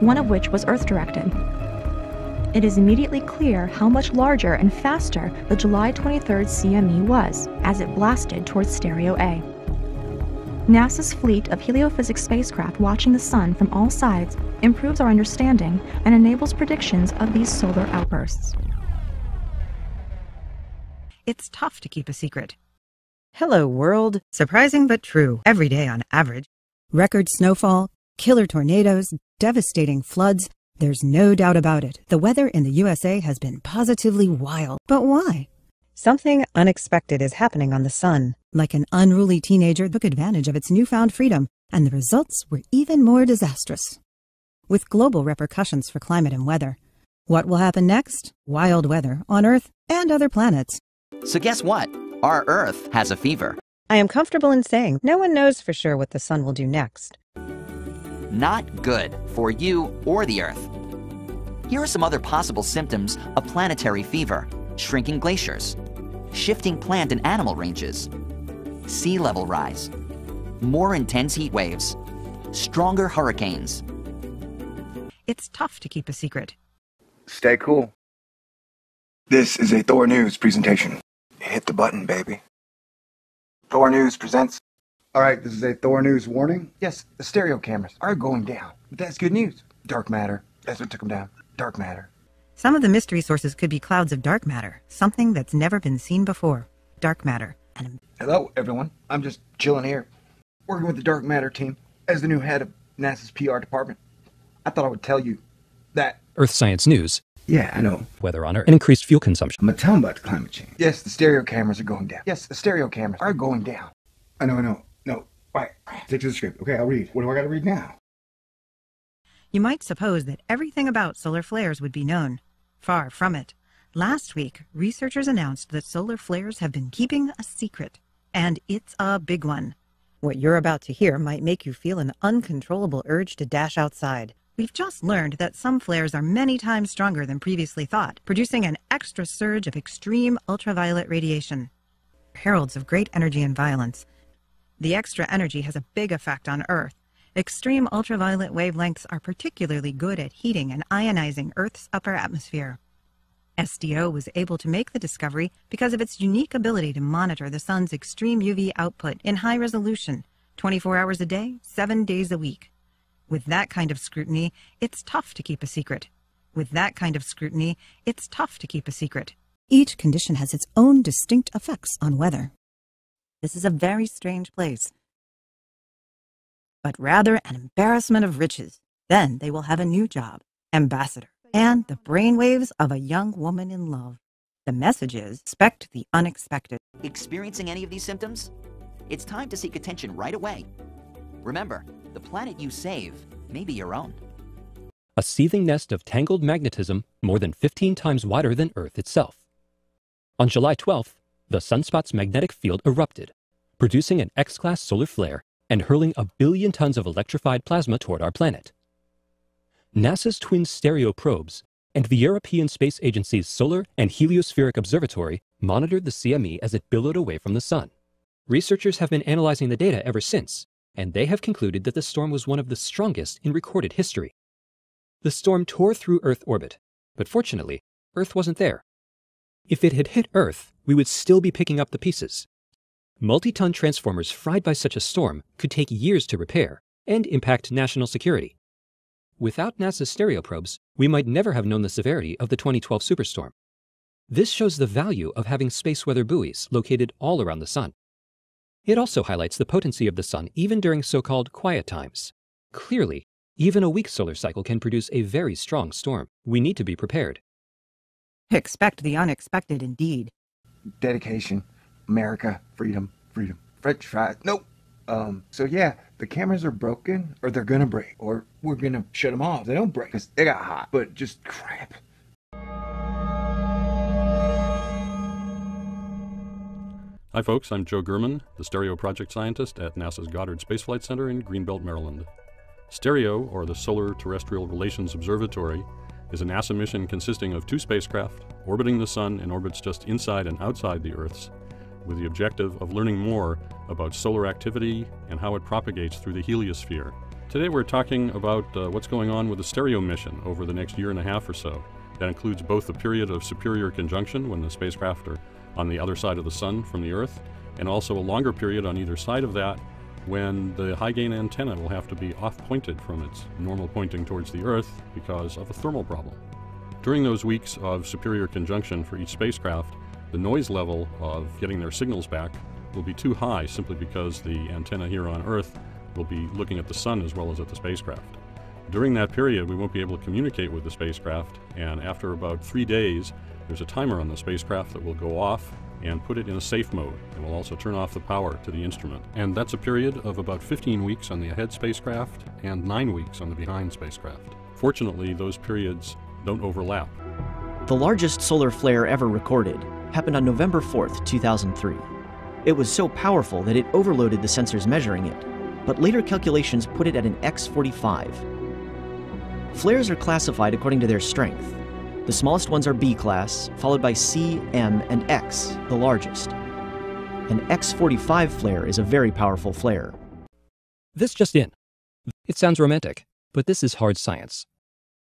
one of which was Earth-directed. It is immediately clear how much larger and faster the July 23rd CME was as it blasted towards Stereo A. NASA's fleet of heliophysics spacecraft watching the sun from all sides improves our understanding and enables predictions of these solar outbursts. It's tough to keep a secret. Hello, world. Surprising but true. Every day on average. Record snowfall, killer tornadoes, devastating floods. There's no doubt about it. The weather in the USA has been positively wild. But why? Something unexpected is happening on the sun. Like an unruly teenager took advantage of its newfound freedom, and the results were even more disastrous. With global repercussions for climate and weather. What will happen next? Wild weather on Earth and other planets. So guess what? Our Earth has a fever. I am comfortable in saying no one knows for sure what the sun will do next. Not good for you or the Earth. Here are some other possible symptoms of planetary fever shrinking glaciers, shifting plant and animal ranges, sea level rise, more intense heat waves, stronger hurricanes. It's tough to keep a secret. Stay cool. This is a Thor News presentation. Hit the button, baby. Thor News presents. All right, this is a Thor News warning. Yes, the stereo cameras are going down, but that's good news. Dark matter. That's what took them down. Dark matter. Some of the mystery sources could be clouds of dark matter, something that's never been seen before. Dark matter. And Hello, everyone. I'm just chilling here, working with the dark matter team as the new head of NASA's PR department. I thought I would tell you that. Earth Science News, Yeah, I know. weather on Earth, and increased fuel consumption. I'm gonna tell them about the climate change. Yes, the stereo cameras are going down. Yes, the stereo cameras are going down. I know, I know. No, right. Stick to the script. Okay, I'll read. What do I gotta read now? you might suppose that everything about solar flares would be known. Far from it. Last week, researchers announced that solar flares have been keeping a secret. And it's a big one. What you're about to hear might make you feel an uncontrollable urge to dash outside. We've just learned that some flares are many times stronger than previously thought, producing an extra surge of extreme ultraviolet radiation. Heralds of great energy and violence. The extra energy has a big effect on Earth. Extreme ultraviolet wavelengths are particularly good at heating and ionizing Earth's upper atmosphere. SDO was able to make the discovery because of its unique ability to monitor the sun's extreme UV output in high resolution, 24 hours a day, 7 days a week. With that kind of scrutiny, it's tough to keep a secret. With that kind of scrutiny, it's tough to keep a secret. Each condition has its own distinct effects on weather. This is a very strange place, but rather an embarrassment of riches. Then they will have a new job, ambassador, and the brainwaves of a young woman in love. The message is expect the unexpected. Experiencing any of these symptoms? It's time to seek attention right away. Remember, the planet you save may be your own. A seething nest of tangled magnetism more than 15 times wider than Earth itself. On July 12th, the sunspot's magnetic field erupted, producing an X-class solar flare and hurling a billion tons of electrified plasma toward our planet. NASA's twin stereo probes and the European Space Agency's Solar and Heliospheric Observatory monitored the CME as it billowed away from the sun. Researchers have been analyzing the data ever since, and they have concluded that the storm was one of the strongest in recorded history. The storm tore through Earth orbit, but fortunately, Earth wasn't there. If it had hit Earth, we would still be picking up the pieces. Multi ton transformers fried by such a storm could take years to repair and impact national security. Without NASA's stereo probes, we might never have known the severity of the 2012 superstorm. This shows the value of having space weather buoys located all around the sun. It also highlights the potency of the sun even during so called quiet times. Clearly, even a weak solar cycle can produce a very strong storm. We need to be prepared. Expect the unexpected indeed. Dedication, America, freedom, freedom. French fries. Nope. Um, so yeah, the cameras are broken, or they're gonna break, or we're gonna shut them off. They don't break because they got hot, but just crap. Hi, folks. I'm Joe Gurman, the Stereo Project Scientist at NASA's Goddard Space Flight Center in Greenbelt, Maryland. STEREO, or the Solar Terrestrial Relations Observatory, is a NASA mission consisting of two spacecraft orbiting the Sun in orbits just inside and outside the Earth's, with the objective of learning more about solar activity and how it propagates through the heliosphere Today we're talking about uh, what's going on with the stereo mission over the next year and a half or so. That includes both the period of superior conjunction when the spacecraft are on the other side of the Sun from the Earth, and also a longer period on either side of that when the high gain antenna will have to be off pointed from its normal pointing towards the Earth because of a thermal problem. During those weeks of superior conjunction for each spacecraft, the noise level of getting their signals back will be too high simply because the antenna here on Earth will be looking at the Sun as well as at the spacecraft. During that period, we won't be able to communicate with the spacecraft, and after about three days, there's a timer on the spacecraft that will go off and put it in a safe mode. It will also turn off the power to the instrument. And that's a period of about 15 weeks on the ahead spacecraft and 9 weeks on the behind spacecraft. Fortunately, those periods don't overlap. The largest solar flare ever recorded happened on November 4th, 2003. It was so powerful that it overloaded the sensors measuring it, but later calculations put it at an X45. Flares are classified according to their strength. The smallest ones are B class, followed by C, M, and X, the largest. An X45 flare is a very powerful flare. This just in. It sounds romantic, but this is hard science.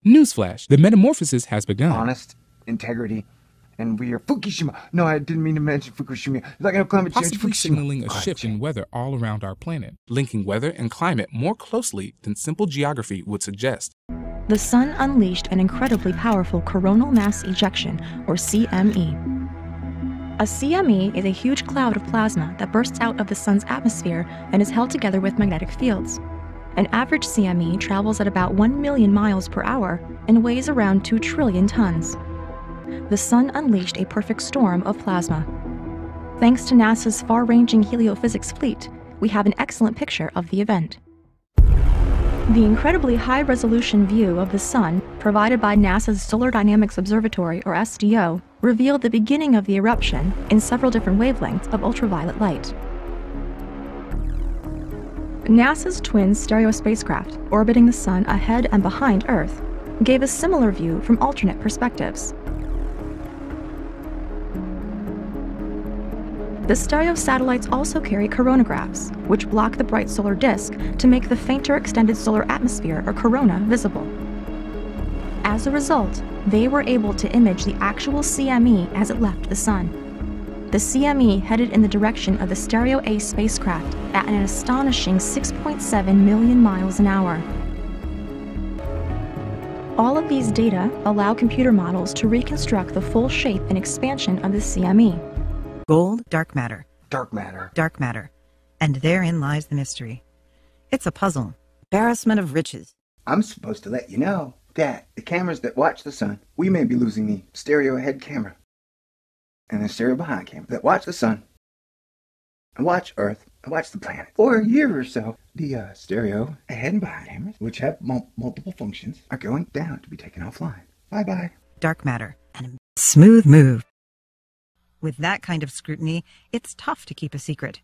Newsflash, the metamorphosis has begun. Honest, integrity, and we are Fukushima. No, I didn't mean to mention Fukushima. It's like no climate change. Possibly Fukushima. signaling a Climate shift in weather all around our planet, linking weather and climate more closely than simple geography would suggest. The Sun unleashed an incredibly powerful coronal mass ejection, or CME. A CME is a huge cloud of plasma that bursts out of the Sun's atmosphere and is held together with magnetic fields. An average CME travels at about 1 million miles per hour and weighs around 2 trillion tons. The Sun unleashed a perfect storm of plasma. Thanks to NASA's far ranging heliophysics fleet, we have an excellent picture of the event. The incredibly high resolution view of the Sun, provided by NASA's Solar Dynamics Observatory, or SDO, revealed the beginning of the eruption in several different wavelengths of ultraviolet light. NASA's twin stereo spacecraft, orbiting the Sun ahead and behind Earth, gave a similar view from alternate perspectives. The stereo satellites also carry coronagraphs, which block the bright solar disk to make the fainter extended solar atmosphere or corona visible. As a result, they were able to image the actual CME as it left the Sun. The CME headed in the direction of the Stereo A spacecraft at an astonishing 6.7 million miles an hour. All of these data allow computer models to reconstruct the full shape and expansion of the. CME. Gold, dark matter, Dark matter. dark matter. And therein lies the mystery. It's a puzzle. Embarrassment of riches. I'm supposed to let you know that the cameras that watch the sun, we may be losing the stereo ahead camera and the stereo behind camera that watch the sun and watch Earth and watch the planet for a year or so. The uh, stereo ahead and behind cameras, which have mul- multiple functions, are going down to be taken offline. Bye bye. Dark matter. And smooth move. With that kind of scrutiny, it's tough to keep a secret.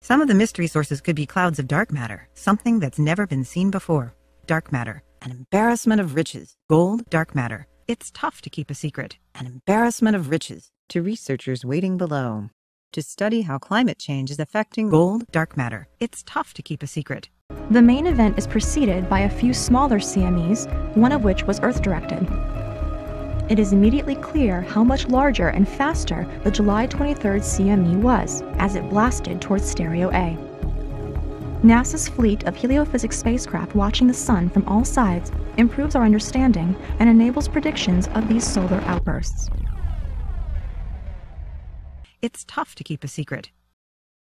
Some of the mystery sources could be clouds of dark matter, something that's never been seen before. Dark matter, an embarrassment of riches. Gold, dark matter. It's tough to keep a secret. An embarrassment of riches. To researchers waiting below. To study how climate change is affecting gold, dark matter. It's tough to keep a secret. The main event is preceded by a few smaller CMEs, one of which was Earth directed. It is immediately clear how much larger and faster the July 23rd CME was as it blasted towards Stereo A. NASA's fleet of heliophysics spacecraft watching the Sun from all sides improves our understanding and enables predictions of these solar outbursts. It's tough to keep a secret.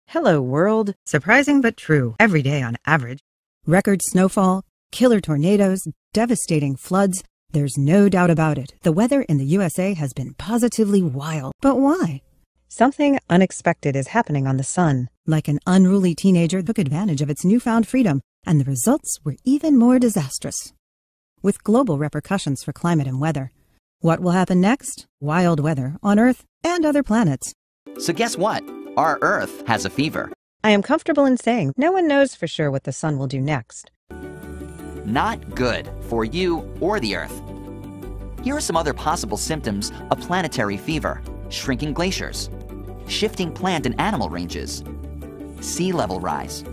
Hello, world. Surprising but true. Every day on average. Record snowfall, killer tornadoes, devastating floods. There's no doubt about it. The weather in the USA has been positively wild. But why? Something unexpected is happening on the sun. Like an unruly teenager took advantage of its newfound freedom, and the results were even more disastrous. With global repercussions for climate and weather. What will happen next? Wild weather on Earth and other planets. So guess what? Our Earth has a fever. I am comfortable in saying no one knows for sure what the sun will do next. Not good for you or the Earth. Here are some other possible symptoms of planetary fever shrinking glaciers, shifting plant and animal ranges, sea level rise,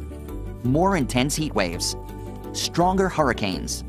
more intense heat waves, stronger hurricanes,